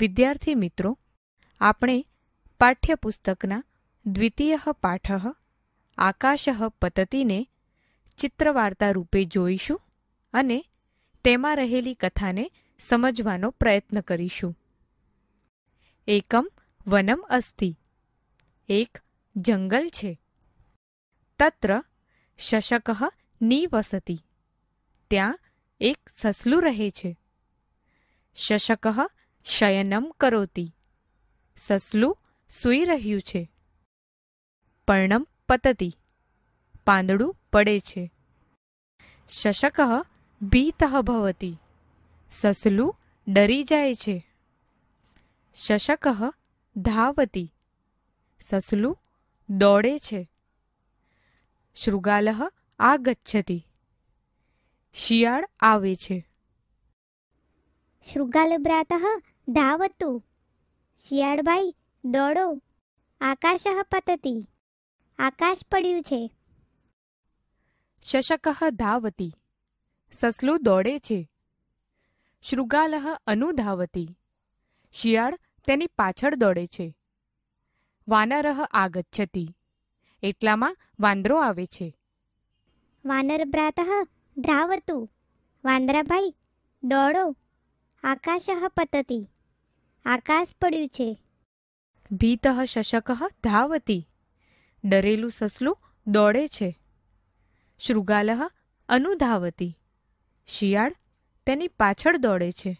વિદ્યાર્થી મિત્રો, આપણે પાઠ્યપુસ્તકના દ્વિતીય પાઠ આકાશ પતતીને ચિત્રવાર્તા રૂપે જોઈશું અને તેમાં રહેલી કથાને સમજવાનો પ્રયત્ન કરીશું. એકમ વનમ અસ્તિ. એક જંગલ છે. તત્ર શશક નિવસતી ત્યાં એક સસલું રહે છે. શશક શયનમ કરોતી. સસલું સૂઈ રહ્યું છે. પર્ણમ પતતી. પાંદડું પડે છે. શશક ભીત ભવતી. સસલું ડરી જાય છે. શશક ધાવતી. સસલું દોડે છે. શૃગાલ આગચ્છતી. શિયાળ આવે છે. શૃગાલભ્રાતઃ ધાવતુ. શિયાળભાઈ દોડો. આકાશ પતતી આકાશ પડ્યું છે. શશક ધાવતી. સસલું દોડે છે. શૃગાલ અનુધાવતી શિયાળ તેની પાછળ દોડે છે. વાનર આગચ્છતી. એટલામાં વાંદરો આવે છે. વાનર ભ્રાતઃ ધાવતું. વાંદરાભાઈ દોડો. આકાશ પતતી આકાશ પડ્યું છે. ભીત શશક ધાવતી. ડરેલું સસલું દોડે છે. શૃગાલ અનુધાવતી. શિયાળ તેની પાછળ દોડે છે.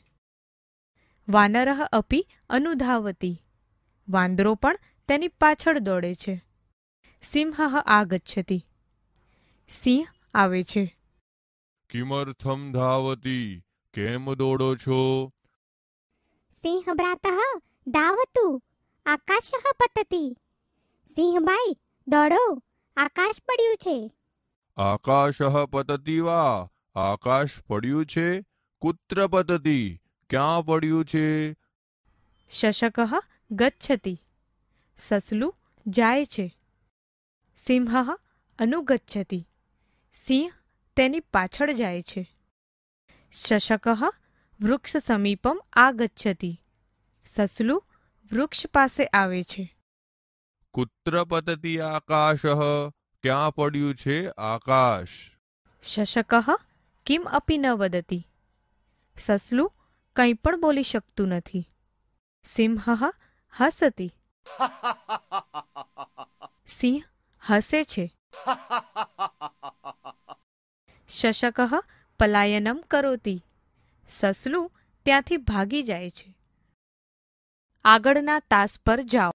વાનર અપી અનુધાવતી. વાંદરો પણ તેની પાછળ દોડે છે. સિંહ આગચ્છતિ. સિંહ આવે છે. કિમર્થમ ધાવતી. કેમ દોડો છો? સિંહ ભ્રાતઃ ધાવતુ આકાશ પતતી સિંહભાઈ દોડો આકાશ પડ્યું છે આકાશ પતતી વા આકાશ પડ્યું છે કુત્ર પતતી ક્યાં પડ્યું છે શશક ગચ્છતિ સસલું જાય છે સિંહ અનુગચ્છતિ સિંહ તેની પાછળ જાય છે શશક વૃક્ષ સમીપમ આગચ્છતિ. સસલું વૃક્ષ પાસે આવે છે. કુત્ર પતતી આકાશ ક્યાં પડ્યું છે આકાશ? શશક કિમ અપી ન વદતી. સસલું કંઈ પણ બોલી શકતું નથી. સિંહ હસતી. સિંહ હસે છે. શશક પલાયનમ કરોતી. સસલું ત્યાંથી ભાગી જાય છે. આગળના તાસ પર જાઓ.